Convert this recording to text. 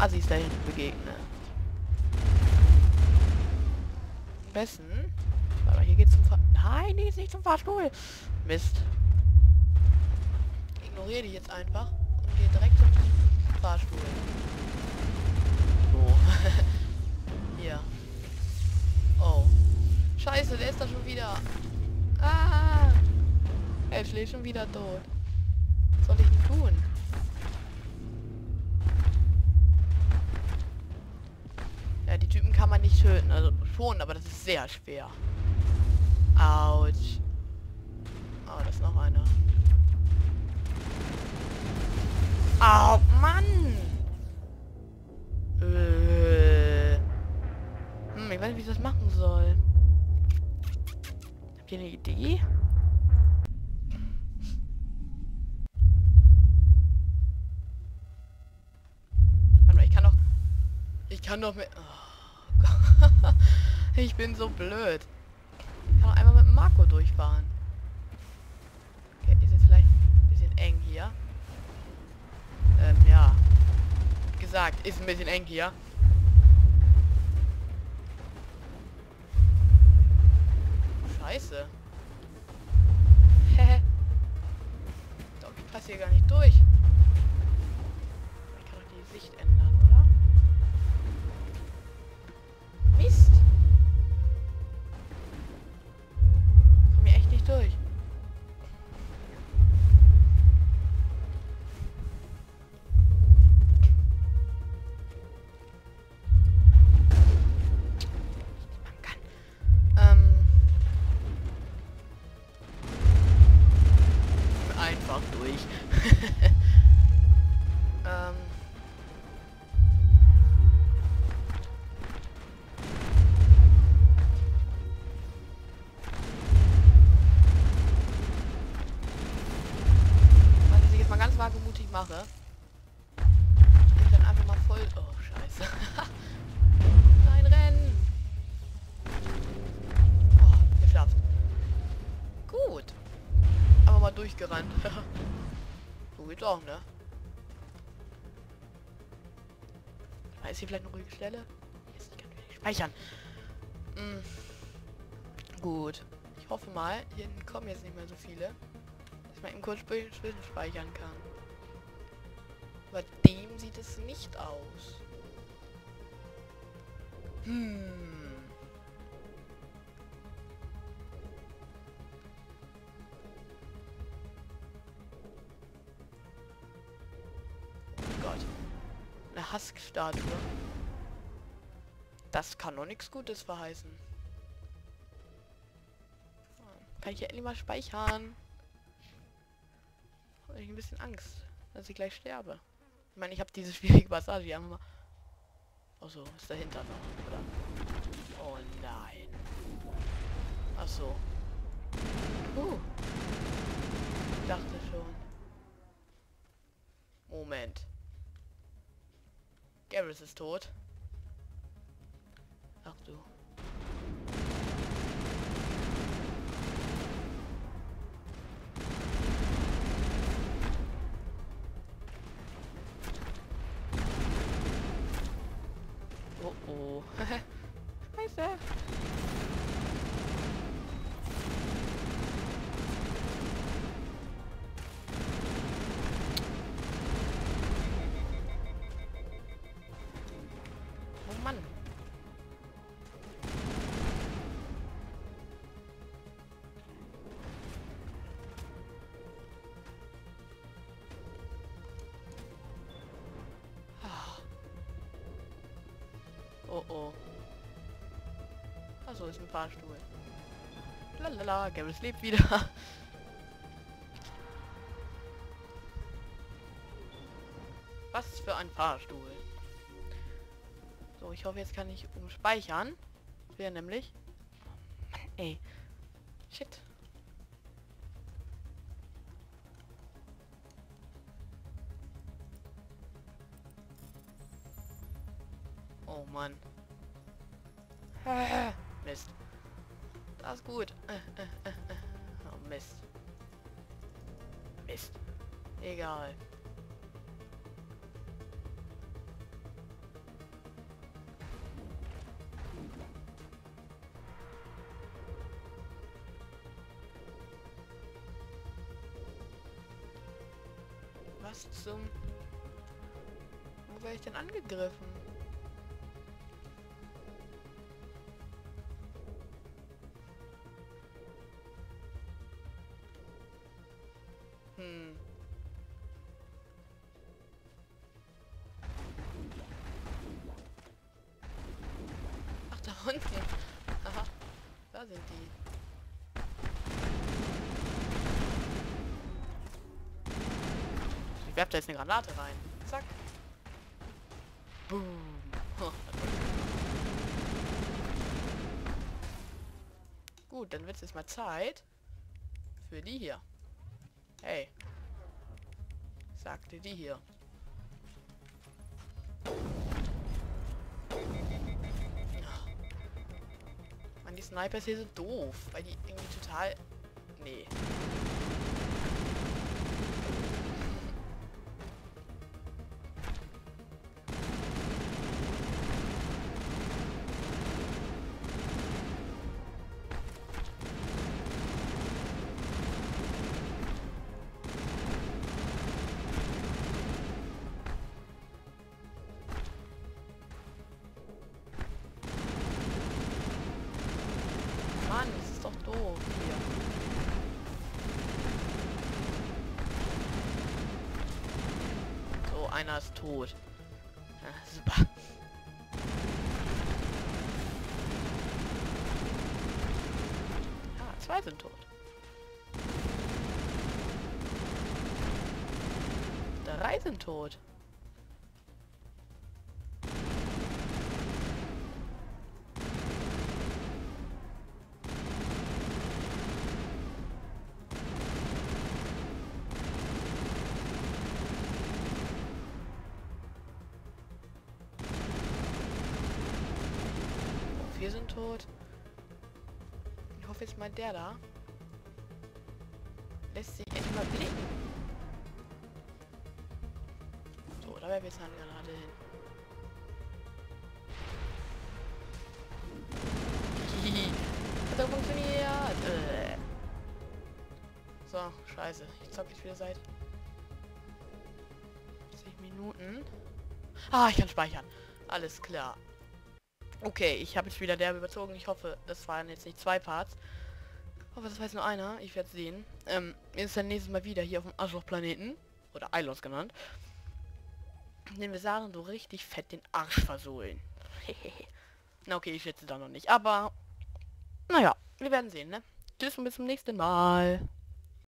Assis da hinten begegne. Am besten... Aber hier geht's zum Fahr... Nein, hier geht's nicht zum Fahrstuhl. Mist. Ignoriere die jetzt einfach und gehe direkt zum Fahrstuhl. So. hier. Oh. Scheiße, der ist da schon wieder. Ah! Er schlägt schon wieder tot. Was soll ich denn tun? Töten. Also schon, aber das ist sehr schwer. Autsch. Oh, das ist noch einer. Oh, Mann! Äh. Hm, ich weiß nicht, wie ich das machen soll. Habt ihr eine Idee? Warte mal, ich kann doch... Ich kann doch mit... Oh. ich bin so blöd. Ich kann doch einmal mit Marco durchfahren. Okay, ist jetzt vielleicht ein bisschen eng hier. Ähm, ja. Gesagt, ist ein bisschen eng hier. Durchgerannt. so geht's auch, ne? Ist hier vielleicht eine ruhige Stelle? Jetzt kann ich speichern. Hm. Gut. Ich hoffe mal, hier hinten kommen jetzt nicht mehr so viele. Dass mal eben kurz sp- zwischenspeichern kann. Bei dem sieht es nicht aus. Hm. Husk-Statue. Das kann doch nichts Gutes verheißen. Kann ich hier endlich mal speichern? Hab ich ein bisschen Angst, dass ich gleich sterbe. Ich meine, ich habe diese schwierige Passage einfach mal... Oh so, ist dahinter noch, oder? Oh nein. Ach so. Uh. Ich dachte schon. Moment. Garrus ist tot. Ach du. Oh oh. Achso, ist ein Fahrstuhl. Lalala, Garrus lebt wieder. Was für ein Fahrstuhl. So, ich hoffe, jetzt kann ich umspeichern. Wäre nämlich... Ey. Shit. Oh Mann. Mist. Das ist gut. Oh Mist. Mist. Egal. Was zum... Wo werde ich denn angegriffen? Unten. Aha. Da sind die. Ich werfe da jetzt eine Granate rein. Zack. Boom. Gut, dann wird es jetzt mal Zeit für die hier. Hey. Sagte die hier. Die Snipers hier sind doof, weil die irgendwie total... Nee. Doch doof hier. So, einer ist tot. Ja, super. Ja, zwei sind tot. Drei sind tot. Vier sind tot. Ich hoffe jetzt mal der da. Lässt sich endlich mal blicken. So, da wäre jetzt eine Granate hin. Hat doch funktioniert. Äh. So, scheiße. Ich zocke jetzt wieder seit 10 Minuten. Ah, ich kann speichern. Alles klar. Okay, ich habe jetzt wieder derbe überzogen. Ich hoffe, das waren jetzt nicht zwei Parts. Ich hoffe, das war jetzt nur einer. Ich werde sehen. Ähm, ist dann nächstes Mal wieder hier auf dem Arschloch-Planeten. Oder Eilos genannt. Den wir sagen, so richtig fett den Arsch versohlen. Na okay, ich schätze da noch nicht. Aber, naja, wir werden sehen, ne? Tschüss und bis zum nächsten Mal.